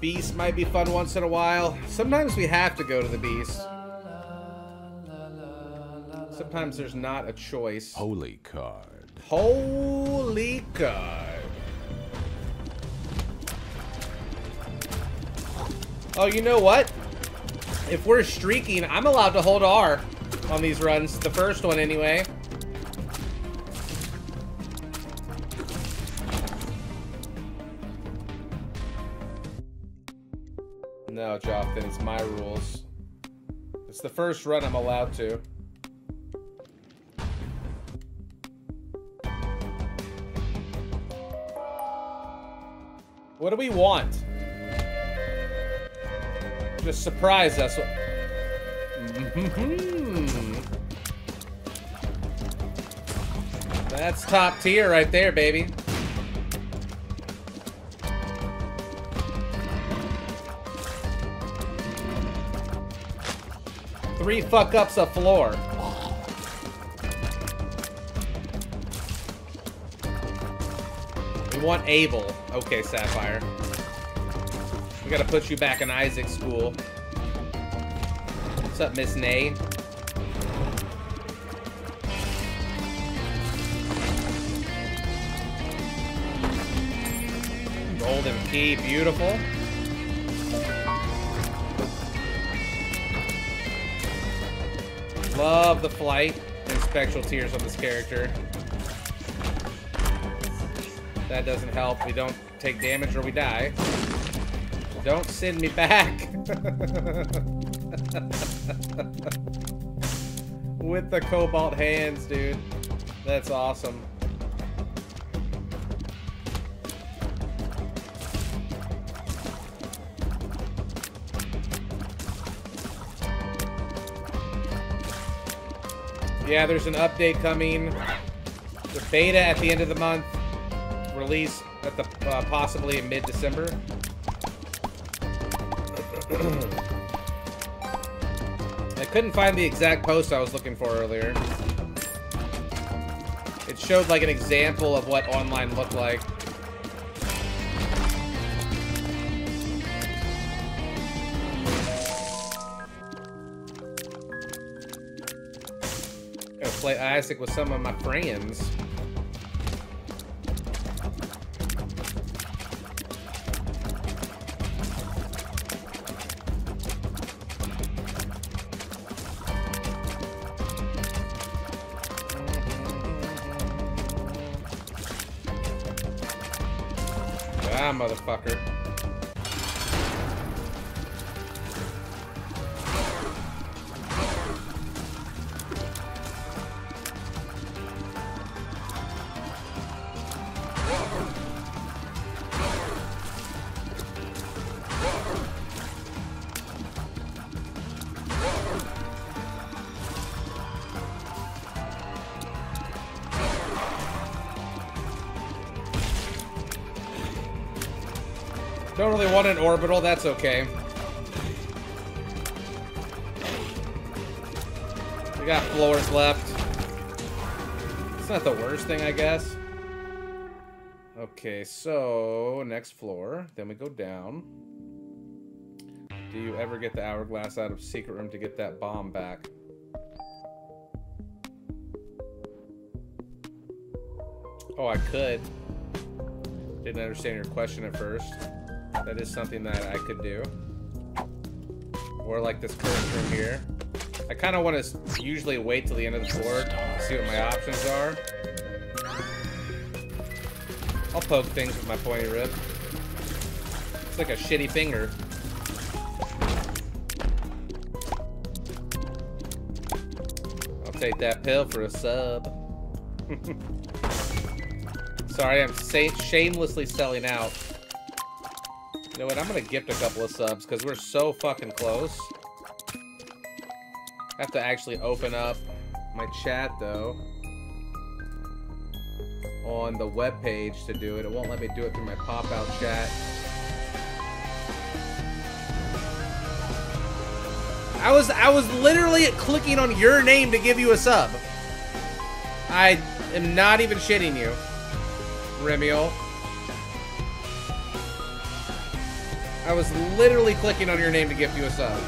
Beast might be fun once in a while. Sometimes we have to go to the Beast. Sometimes there's not a choice. Holy card. Holy card. Oh, you know what? If we're streaking, I'm allowed to hold R on these runs. The first one, anyway. Jonathan, it's my rules. It's the first run I'm allowed to. What do we want? Just surprise us. That's top tier right there, baby. Three fuck ups a floor. We want Abel. Okay, Sapphire. We gotta put you back in Isaac school. What's up, Miss Nay? Golden key, beautiful. Love the flight and spectral tears on this character. That doesn't help. We don't take damage or we die. Don't send me back. With the cobalt hands, dude. That's awesome. Yeah, there's an update coming. The beta at the end of the month. Release at the uh, possibly in mid-December. I couldn't find the exact post I was looking for earlier. It showed like an example of what online looked like. Play Isaac with some of my friends. An orbital, that's okay. We got floors left. It's not the worst thing, I guess. Okay, so next floor. Then we go down. Do you ever get the hourglass out of secret room to get that bomb back? Oh, I could. Didn't understand your question at first. That is something that I could do. Or like this current room here. I kind of want to usually wait till the end of the board to see what my options are. I'll poke things with my pointy rib. It's like a shitty finger. I'll take that pill for a sub. Sorry, I'm shamelessly selling out. You know what? I'm gonna gift a couple of subs because we're so fucking close. I have to actually open up my chat though on the web page to do it. It won't let me do it through my pop-out chat. I was I was literally clicking on your name to give you a sub. I am not even shitting you, Remiel. I was literally clicking on your name to gift you a sub.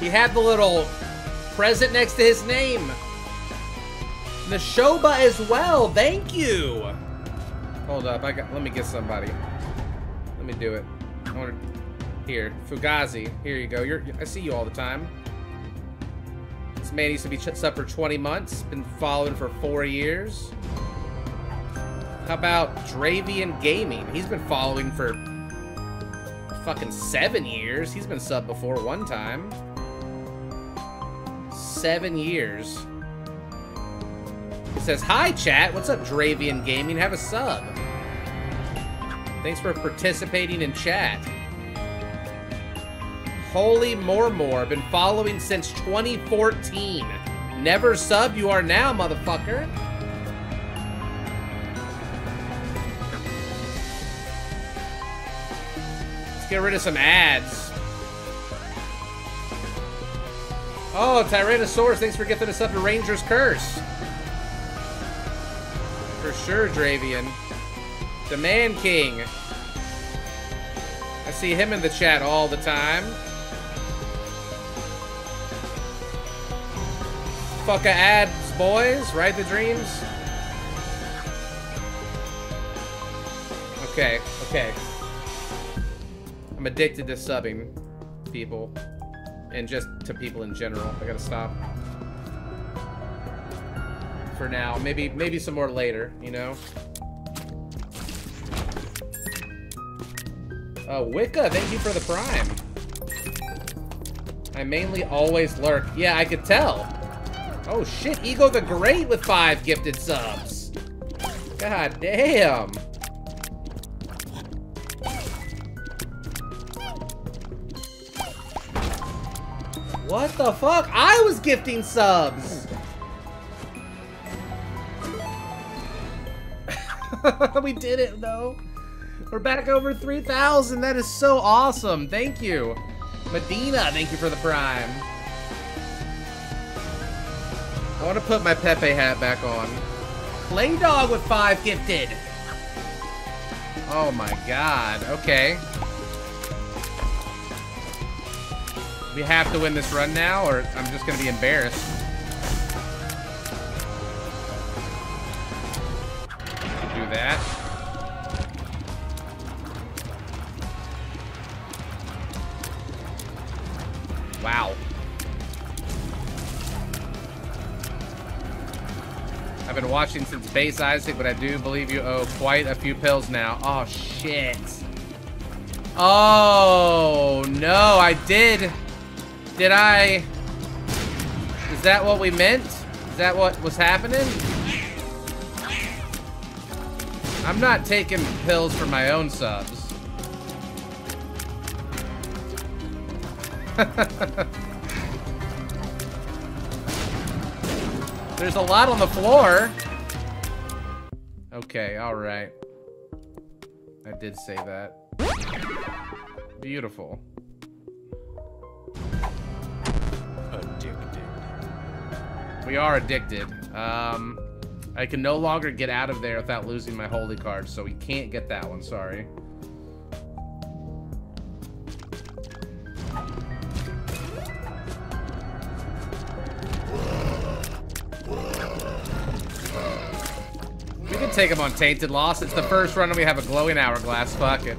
He had the little present next to his name. Nashoba as well. Thank you. Hold up. I got. Let me get somebody. Let me do it. I want here, Fugazi. Here you go. You're. I see you all the time. This man used to be sub for 20 months. Been following for four years. How about Dravian Gaming? He's been following for fucking seven years. He's been sub before one time. Seven years. It says, Hi, chat. What's up, Dravian Gaming? Have a sub. Thanks for participating in chat. Holy Mormor. Been following since 2014. Never sub. You are now, motherfucker. Let's get rid of some ads. Oh, Tyrannosaurus, thanks for gifting us up to Ranger's Curse. For sure, Dravian. The Man King. I see him in the chat all the time. Fucka ads, boys. Ride the dreams. Okay, okay. I'm addicted to subbing people. And just to people in general. I gotta stop. For now. Maybe maybe some more later, you know? Oh, Wicca, thank you for the prime. I mainly always lurk. Yeah, I could tell. Oh shit, Ego the Great with five gifted subs. God damn. What the fuck? I was gifting subs! we did it, though. We're back over 3,000. That is so awesome. Thank you. Medina, thank you for the prime. I want to put my Pepe hat back on. Play dog with five gifted. Oh my god. Okay. We have to win this run now, or I'm just going to be embarrassed. Do that. Base Isaac, but I do believe you owe quite a few pills now. Oh, shit. Oh, no, I did. Did I... Is that what we meant? Is that what was happening? I'm not taking pills for my own subs. There's a lot on the floor. Okay, alright. I did say that. Beautiful. We are addicted. Um, I can no longer get out of there without losing my holy card, so we can't get that one, sorry. We can take him on Tainted Lost. It's the first run and we have a glowing hourglass. Fuck it.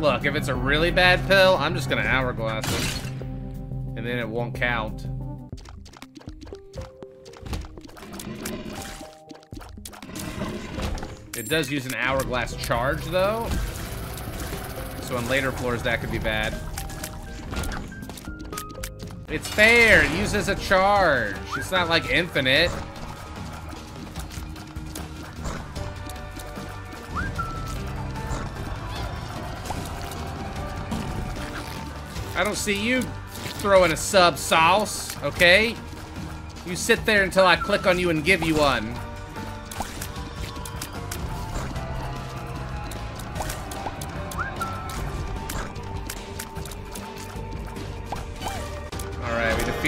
Look, if it's a really bad pill, I'm just gonna hourglass it. And then it won't count. It does use an hourglass charge, though. So on later floors, that could be bad. It's fair. It uses a charge. It's not like infinite. I don't see you throwing a sub sauce, okay? You sit there until I click on you and give you one.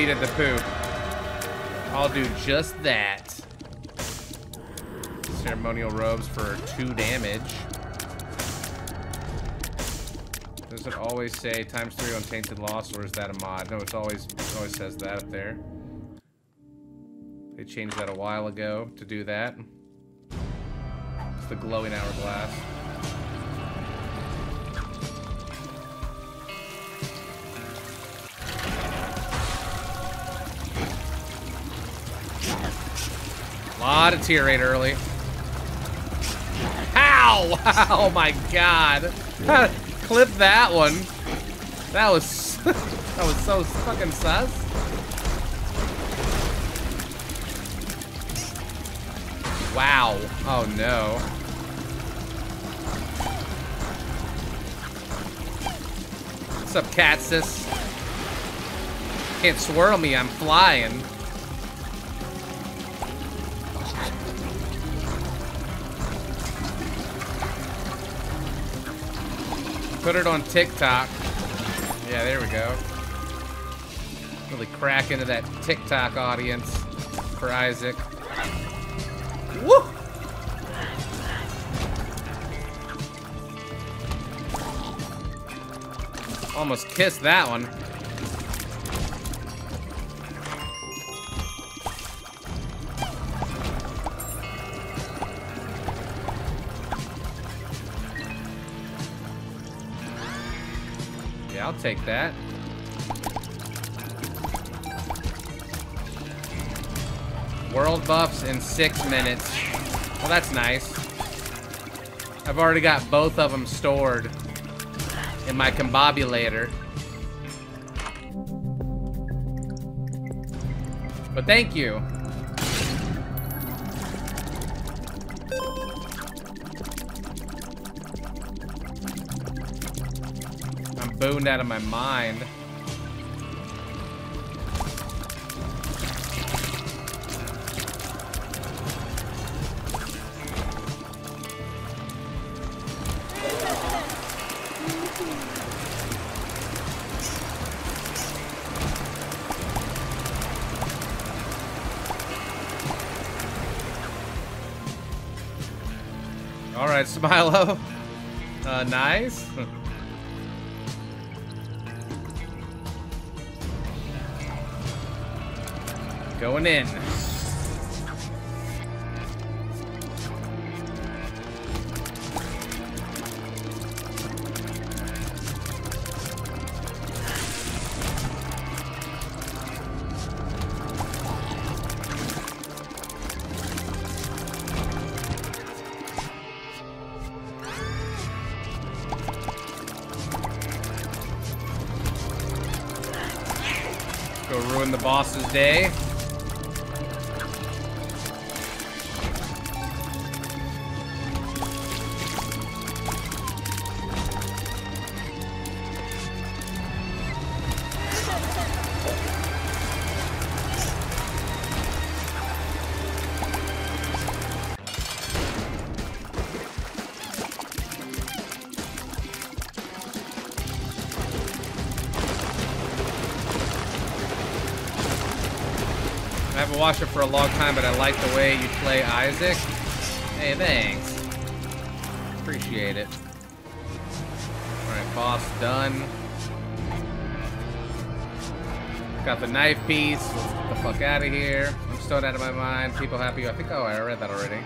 Defeated the poop. I'll do just that. Ceremonial robes for two damage. Does it always say times three on Tainted Lost, or is that a mod? No, it's always it always says that up there. They changed that a while ago to do that. It's the glowing hourglass. Lot of tear rate early. How? Oh my god. Clip that one. That was that was so fucking sus. Wow. Oh no. What's up, Catsis? Can't swirl me, I'm flying. Put it on TikTok. Yeah, there we go. Really crack into that TikTok audience for Isaac. Woo! Almost kissed that one. Take that. World buffs in six minutes. Well, that's nice. I've already got both of them stored in my combobulator. But thank you. Boned out of my mind. All right, Smilo. Uh, nice. in. Haven't it for a long time, but I like the way you play Isaac. Hey, thanks. Appreciate it. Alright, boss done. Got the knife piece. Let's get the fuck out of here. I'm stoned out of my mind. People happy. I think, oh, I read that already.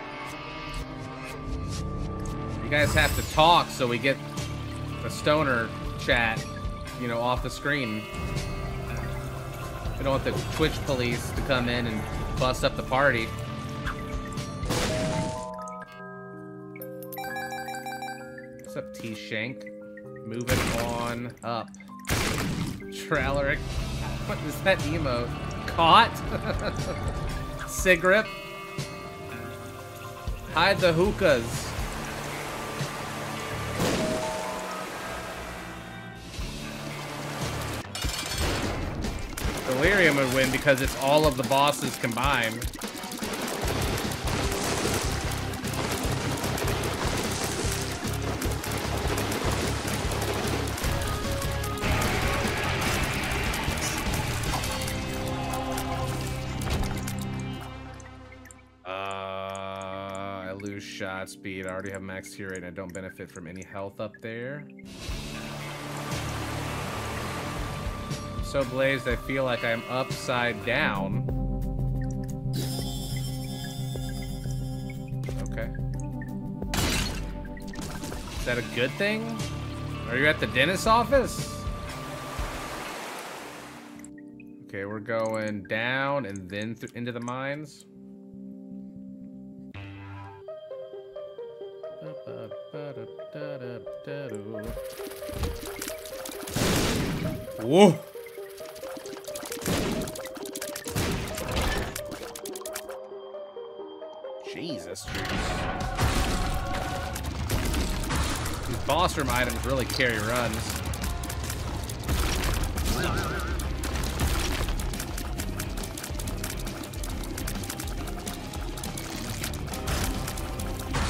You guys have to talk so we get the stoner chat, you know, off the screen. We don't want the Twitch police to come in and bust up the party. What's up, T Shank? Moving on up. Traleric. What is that emote? Caught? Sigrip. Hide the hookahs. Delirium would win because it's all of the bosses combined. Uh, I lose shot speed. I already have max tier and I don't benefit from any health up there. So blazed, I feel like I'm upside down. Okay. Is that a good thing? Are you at the dentist's office? Okay, we're going down and then into the mines. Whoa! Room items really carry runs.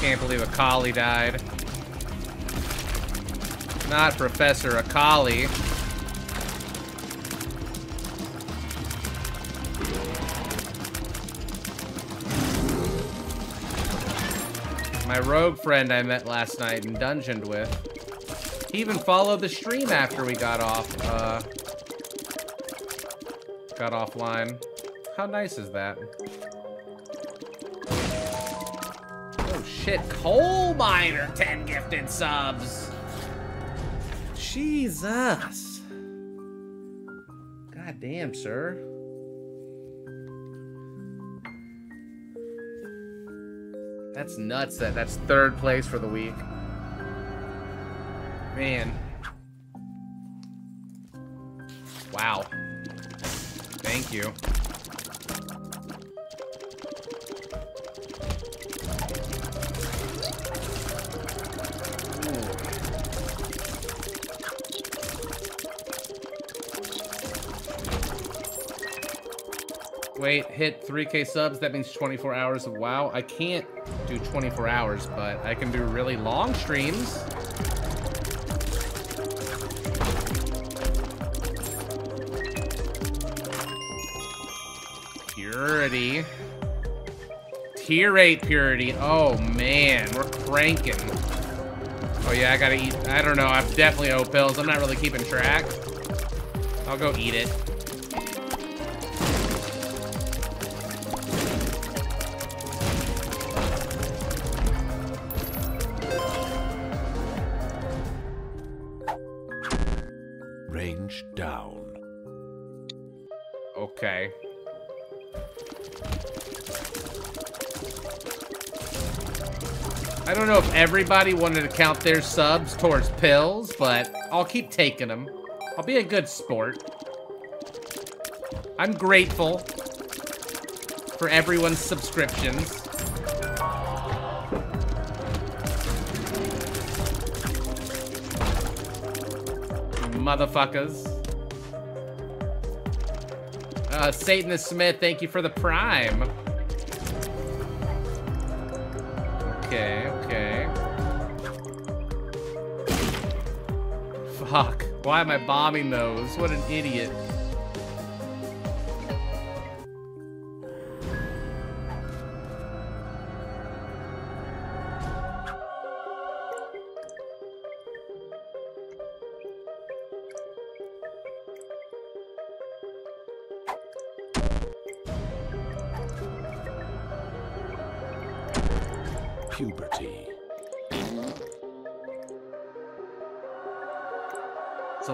Can't believe Akali died. Not Professor Akali. My rogue friend I met last night and dungeoned with. He even followed the stream after we got off, uh... Got offline. How nice is that? Oh shit, coal miner, 10 gifted subs! Jesus! God damn, sir. That's nuts that that's third place for the week. Man. Wow. Thank you. Wait, hit 3k subs, that means 24 hours of WoW. I can't do 24 hours, but I can do really long streams. Purity. Tier 8 purity. Oh, man. We're cranking. Oh, yeah, I gotta eat. I don't know. I've definitely owe pills. I'm not really keeping track. I'll go eat it. Everybody wanted to count their subs towards pills, but I'll keep taking them. I'll be a good sport. I'm grateful for everyone's subscriptions. Motherfuckers. Uh, the Smith, thank you for the prime. Okay. Fuck. Why am I bombing those? What an idiot.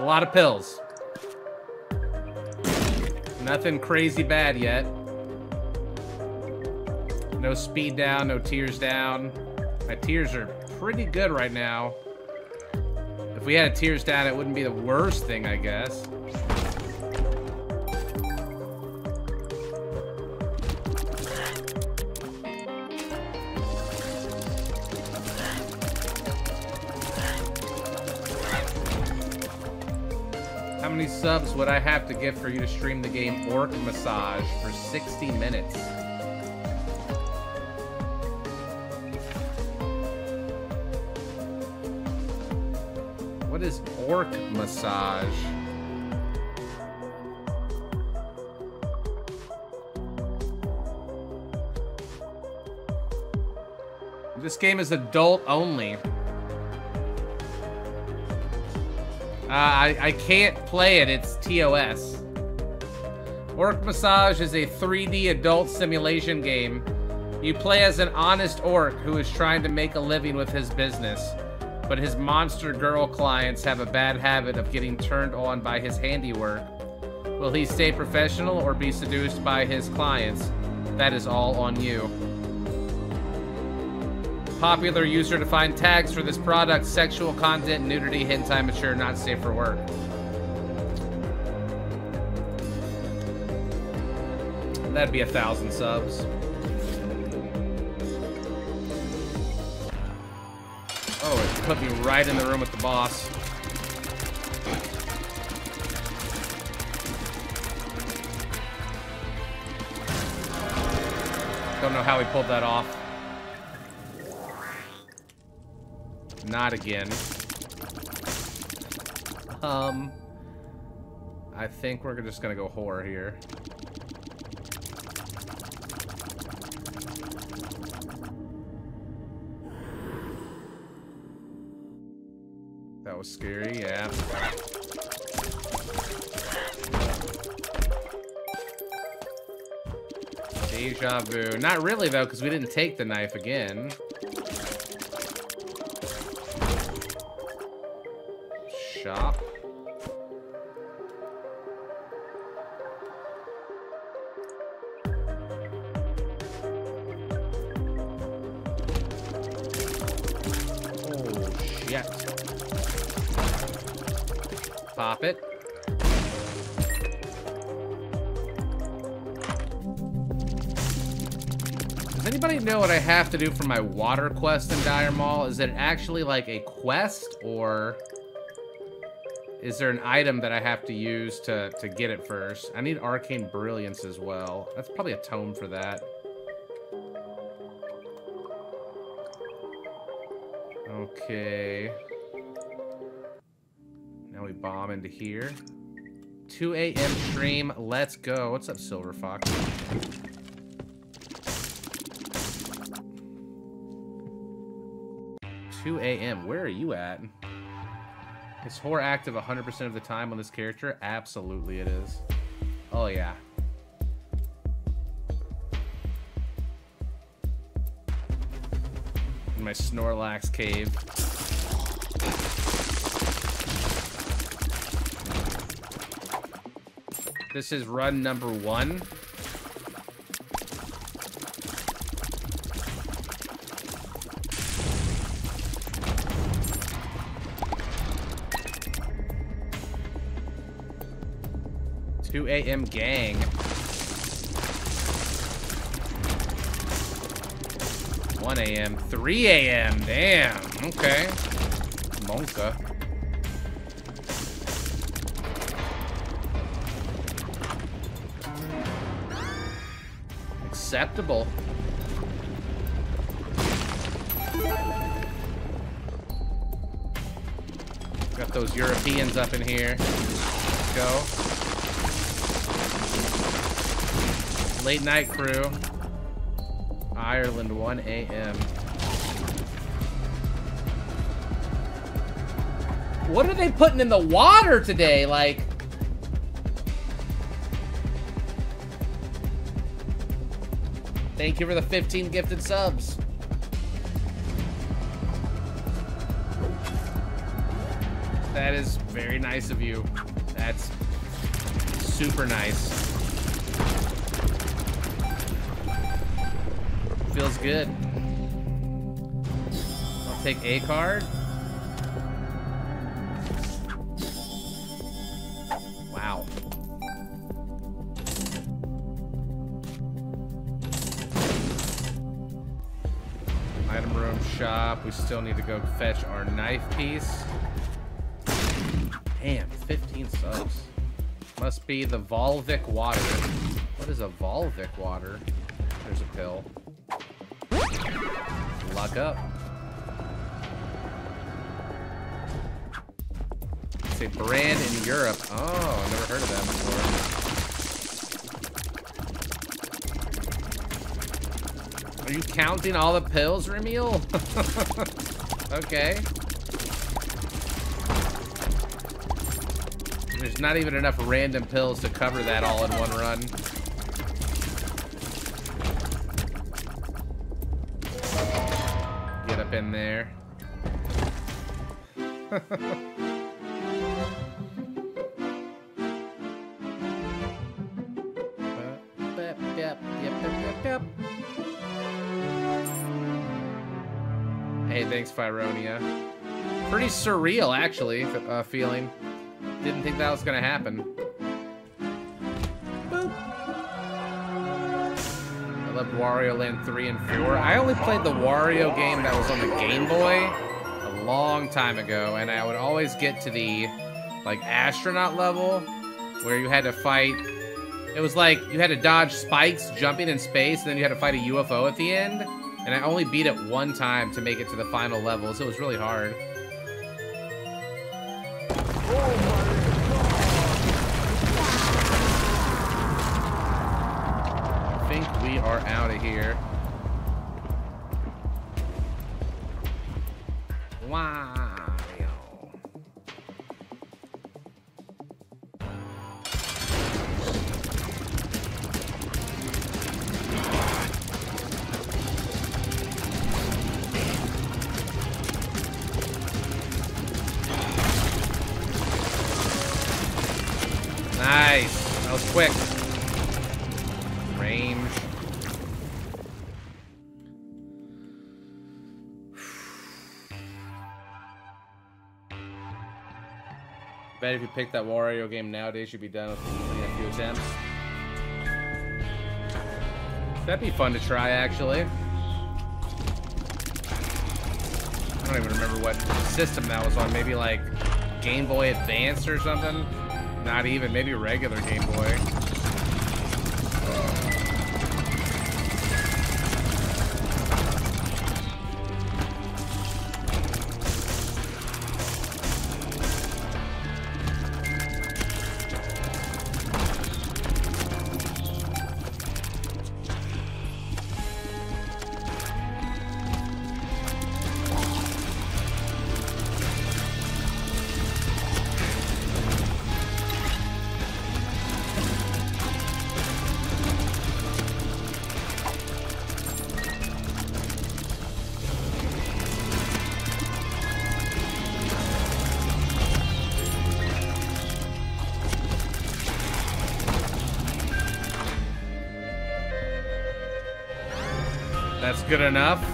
Lot of pills. Nothing crazy bad yet. No speed down, no tears down. My tears are pretty good right now. If we had a tears down, it wouldn't be the worst thing, I guess. Subs would I have to get for you to stream the game Orc Massage for 60 minutes? What is Orc Massage? This game is adult only. Uh, I, I can't play it, it's TOS. Orc Massage is a 3D adult simulation game. You play as an honest orc who is trying to make a living with his business, but his monster girl clients have a bad habit of getting turned on by his handiwork. Will he stay professional or be seduced by his clients? That is all on you. Popular user-defined tags for this product, sexual content, nudity, hentai, mature, not safe for work. That'd be a thousand subs. Oh, it put me right in the room with the boss. Don't know how he pulled that off. Not again. Um, I think we're just gonna go horror here. That was scary, yeah. Deja vu. Not really, though, because we didn't take the knife again. Shit. Pop it. Does anybody know what I have to do for my water quest in Dire Maul? Is it actually like a quest or is there an item that I have to use to, to get it first? I need Arcane Brilliance as well. That's probably a tome for that. Into here. 2 a.m. stream. Let's go. What's up, Silver Fox? Two a.m. Where are you at? Is whore active 100% of the time on this character? Absolutely it is. Oh, yeah. In my Snorlax cave. This is run number one. Two AM gang. One AM, three AM, damn, okay. Monka. Acceptable. Got those Europeans up in here. Let's go. Late night crew. Ireland, 1 a.m. What are they putting in the water today? Like... Thank you for the 15 gifted subs. That is very nice of you. That's super nice. Feels good. I'll take a card. Shop. We still need to go fetch our knife piece. Damn, 15 subs. Must be the Volvic water. What is a Volvic water? There's a pill. Luck up. It's a brand in Europe. Oh, I've never heard of that before. Are you counting all the pills, Remiel? okay. There's not even enough random pills to cover that all in one run. Get up in there. Fyronia. Pretty surreal, actually, uh, feeling. Didn't think that was gonna happen. Boop. I loved Wario Land 3 and 4. I only played the Wario game that was on the Game Boy a long time ago, and I would always get to the, like, astronaut level, where you had to fight... It was like, you had to dodge spikes jumping in space, and then you had to fight a UFO at the end. And I only beat it one time to make it to the final level, so it was really hard. I think we are out of here. If you pick that Wario game nowadays, you'd be done with a few attempts. That'd be fun to try, actually. I don't even remember what system that was on. Maybe like Game Boy Advance or something? Not even. Maybe regular Game Boy. Good enough.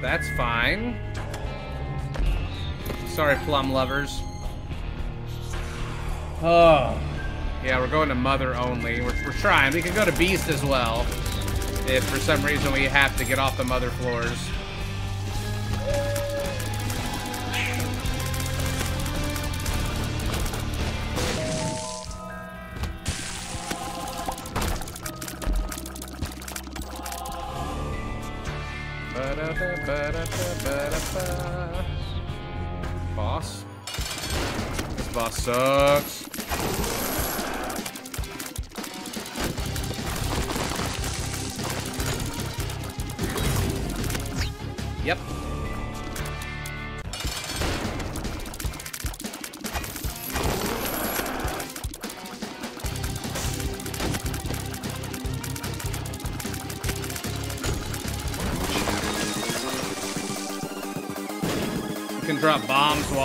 That's fine. Sorry, plum lovers. Oh. Yeah, we're going to mother only. We're, we're trying. We can go to beast as well. If for some reason we have to get off the mother floors. Ba-da-da-ba-da-da-ba-da-ba. Boss? This boss sucks. Yep.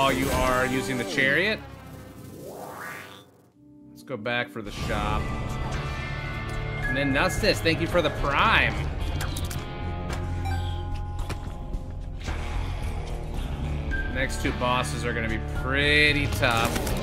While you are using the chariot. Let's go back for the shop. And then Nustis, thank you for the prime. Next two bosses are gonna be pretty tough.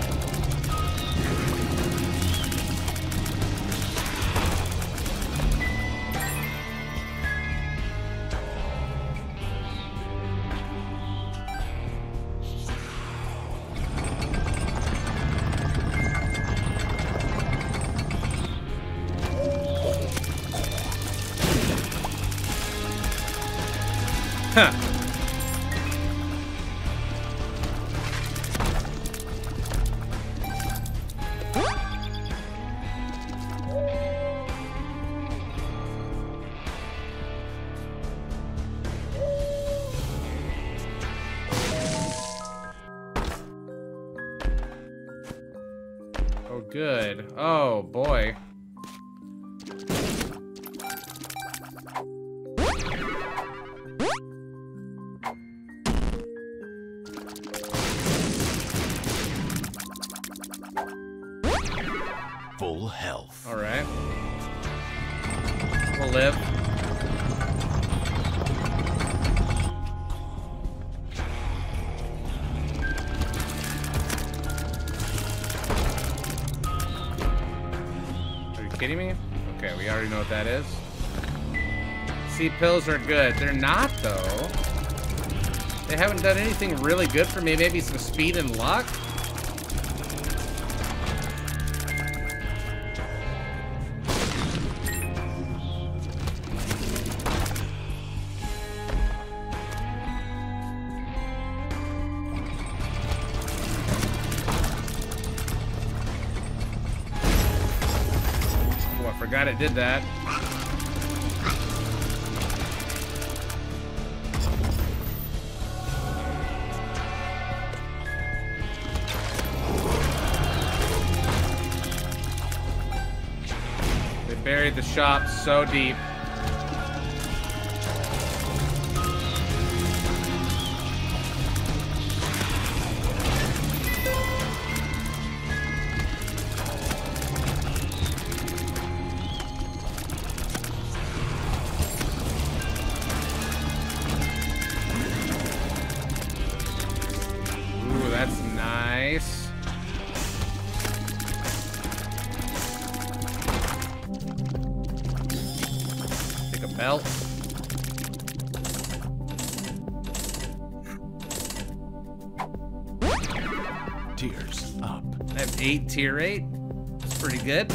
Good. Oh, boy. Pills are good. They're not, though. They haven't done anything really good for me. Maybe some speed and luck? Oh, did that. The shop so deep. Tier eight. That's pretty good.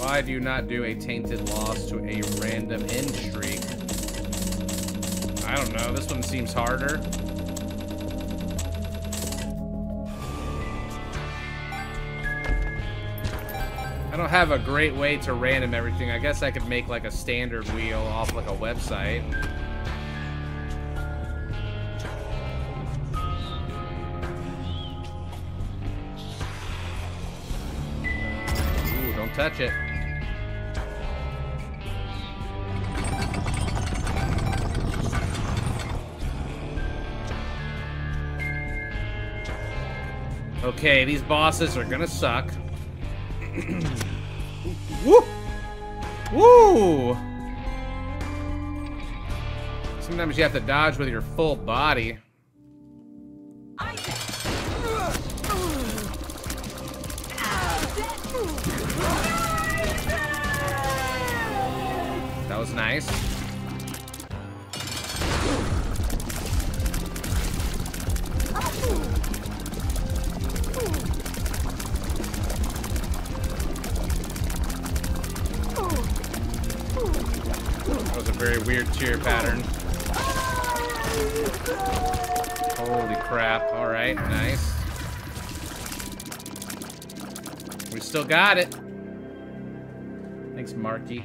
Why do you not do a Tainted Lost to a random end streak? I don't know. This one seems harder. I don't have a great way to random everything. I guess I could make like a standard wheel off like a website. Touch it. Okay, these bosses are gonna suck. Woo! Woo! Sometimes you have to dodge with your full body. Got it. Thanks, Marky.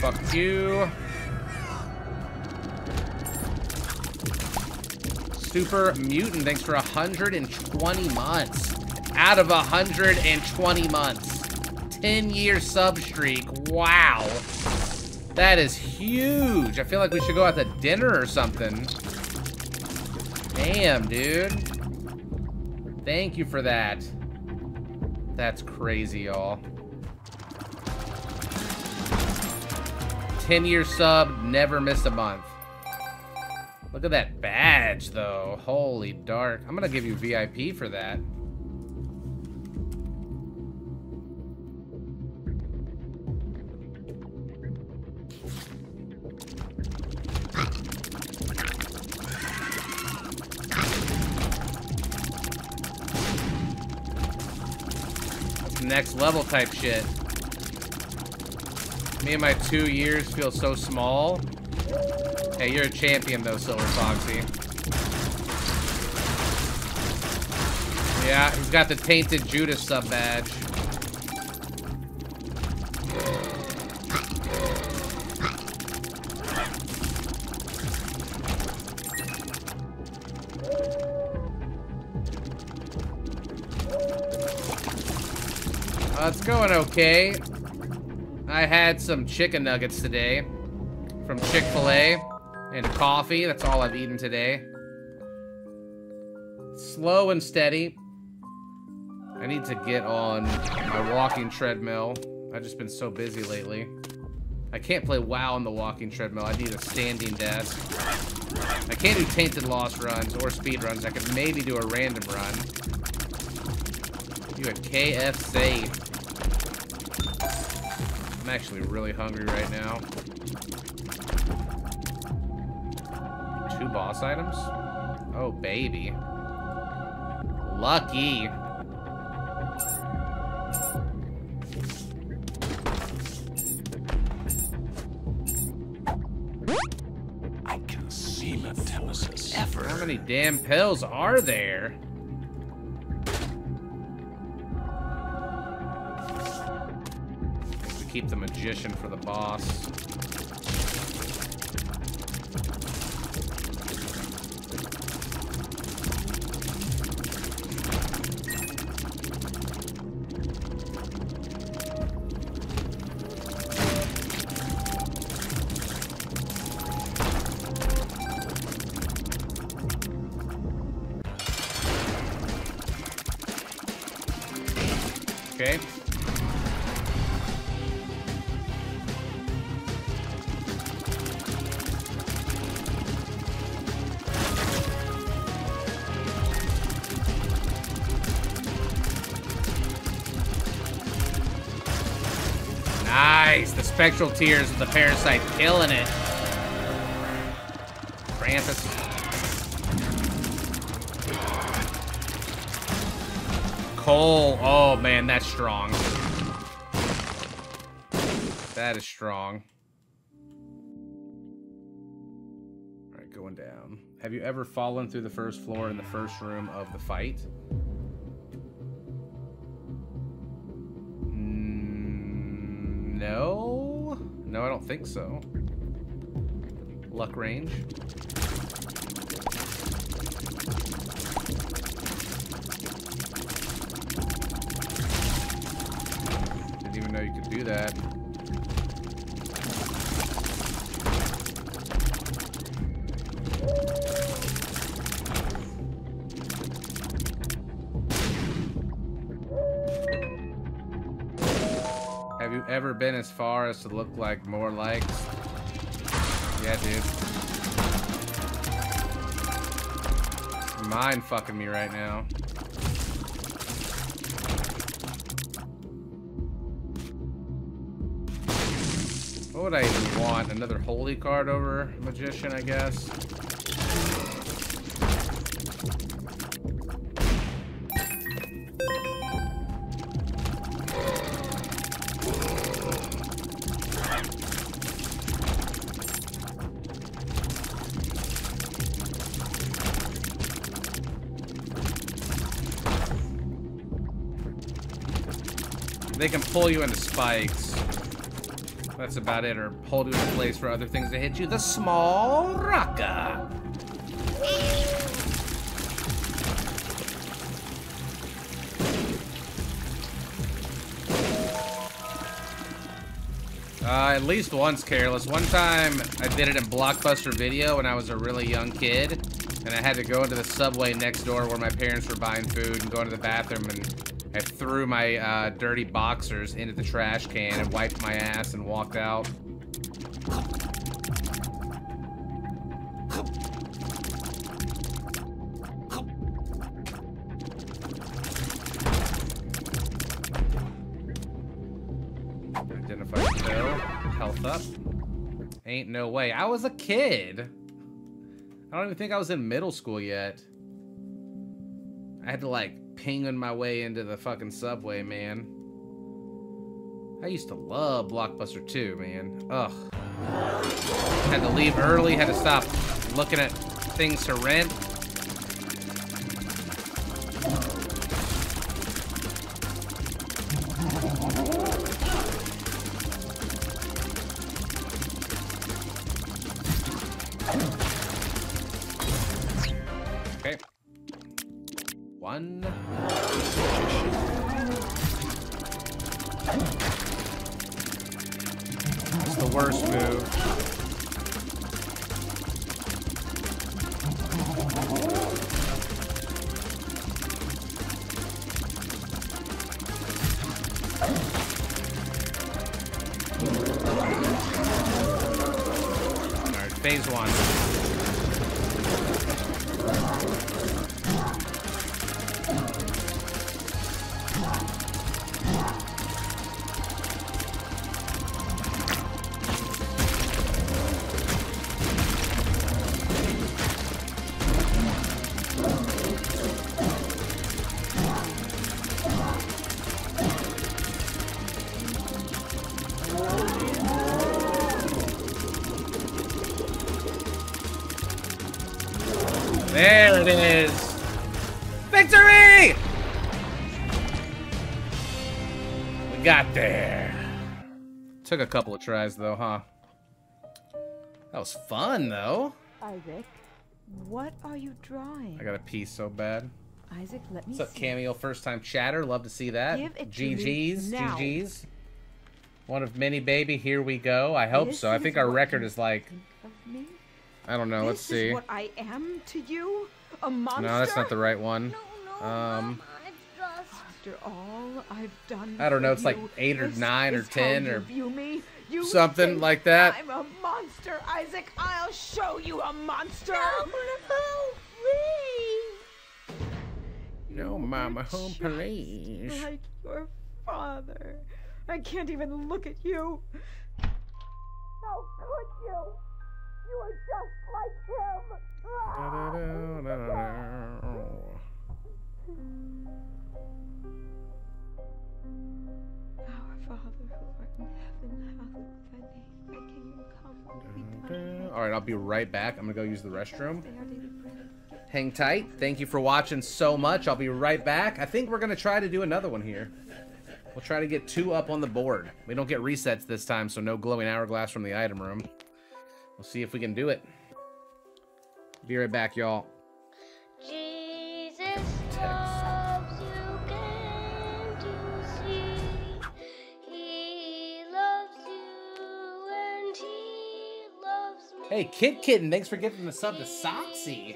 Fuck you. Super Mutant, thanks for 120 months. Out of 120 months. 10 year sub streak. Wow. That is huge. I feel like we should go out to dinner or something. Damn, dude. Thank you for that. That's crazy, y'all. 10 year sub, never missed a month. Look at that badge, though. Holy dark. I'm gonna give you VIP for that. next level type shit. Me and my two years feel so small. Hey, you're a champion though, Silver Foxy. Yeah, he's got the Tainted Judas sub badge. Uh, it's going okay. I had some chicken nuggets today from Chick-fil-A and coffee. That's all I've eaten today. Slow and steady. I need to get on my walking treadmill. I've just been so busy lately. I can't play WoW on the walking treadmill. I need a standing desk. I can't do Tainted Lost runs or speed runs. I could maybe do a random run. You had KFC. I'm actually really hungry right now. Two boss items? Oh, baby. Lucky. I can see Nemesis. How many damn pills are there? Keep the magician for the boss. Okay. Spectral tears of the parasite killing it. Francis. Cole. Oh, man, that's strong. That is strong. Alright, going down. Have you ever fallen through the first floor in the first room of the fight? Think so. Luck range. Ever been as far as to look like more likes? Yeah, dude. Mind fucking me right now. What would I even want? Another holy card over magician, I guess. Pull you into spikes. That's about it, or hold you in place for other things to hit you. The small rocker. Uh, at least once, Careless. One time, I did it in Blockbuster Video when I was a really young kid, and I had to go into the subway next door where my parents were buying food and go into the bathroom, and I threw my uh, dirty boxers into the trash can and wiped my ass and walked out. Identify kill. Health up. Ain't no way. I was a kid. I don't even think I was in middle school yet. I had to like pinging my way into the fucking subway, man. I used to love Blockbuster 2, man. Ugh. Had to leave early, had to stop looking at things to rent. Couple of tries though, huh? That was fun though. Isaac, what are you drawing? I got a piece so bad. Isaac, let me What's up, see. Cameo? First time chatter. Love to see that. Give it GG's. GG's. One of many, baby. Here we go. I hope This so. I think our record is like, think of me? I don't know. Let's see. what I am to you? A monster? No, that's not the right one. No, no, Um, Mama, it's just... After all I've done I don't know, it's like eight or nine or 10 or view me? You something like that. I'm a monster, Isaac. I'll show you a monster. No, no, please. No, Mama, home Just police. Like your father. I can't even look at you. How could you? You are just like him. Our Father who art in heaven, hallowed thy name. Thy kingdom come, thy will be done. All right, I'll be right back. I'm gonna go use the restroom. Day our daily bread. Hang tight. Thank you for watching so much. I'll be right back. I think we're gonna try to do another one here. We'll try to get two up on the board. We don't get resets this time, so no glowing hourglass from the item room. We'll see if we can do it. Be right back, y'all. Hey, Kit Kitten, thanks for giving the sub to Soxy.